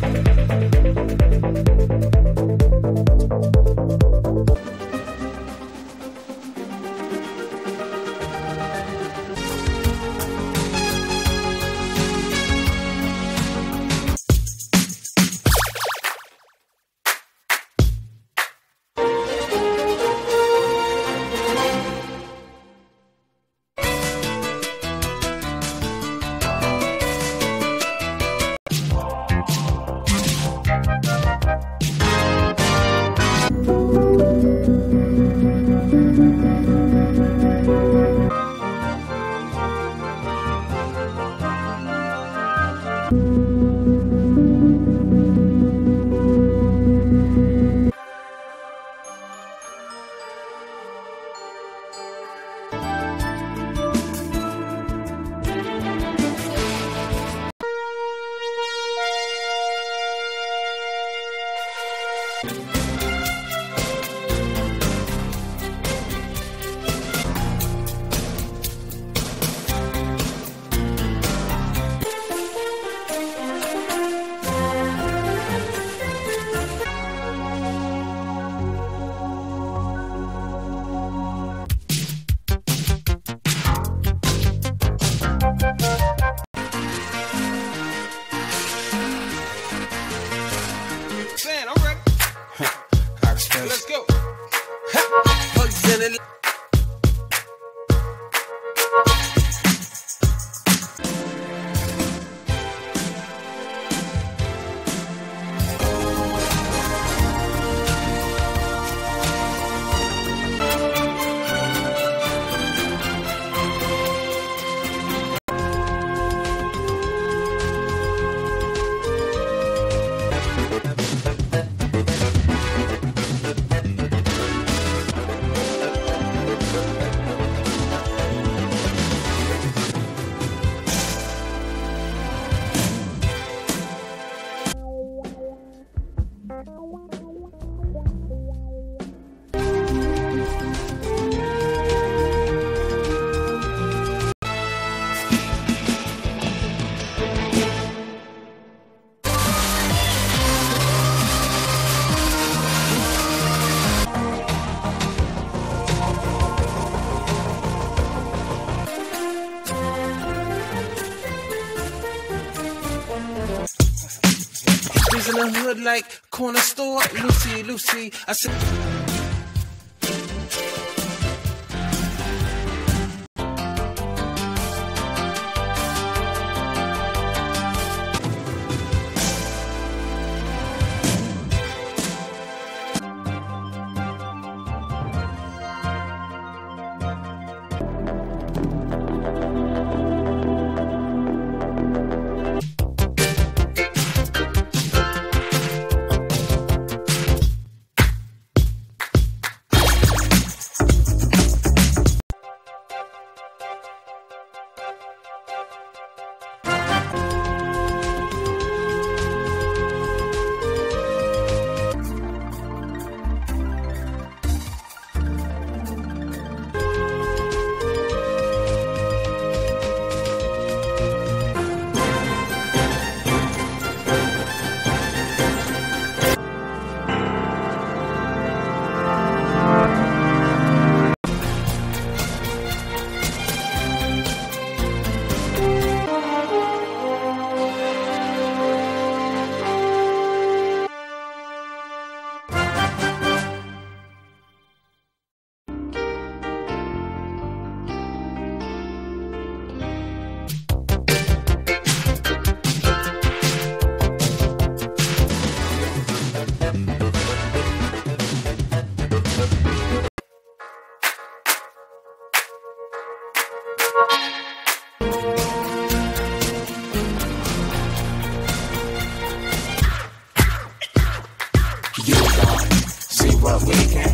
Saying, in in the hood like corner store. Lucy, Lucy. I said. We can.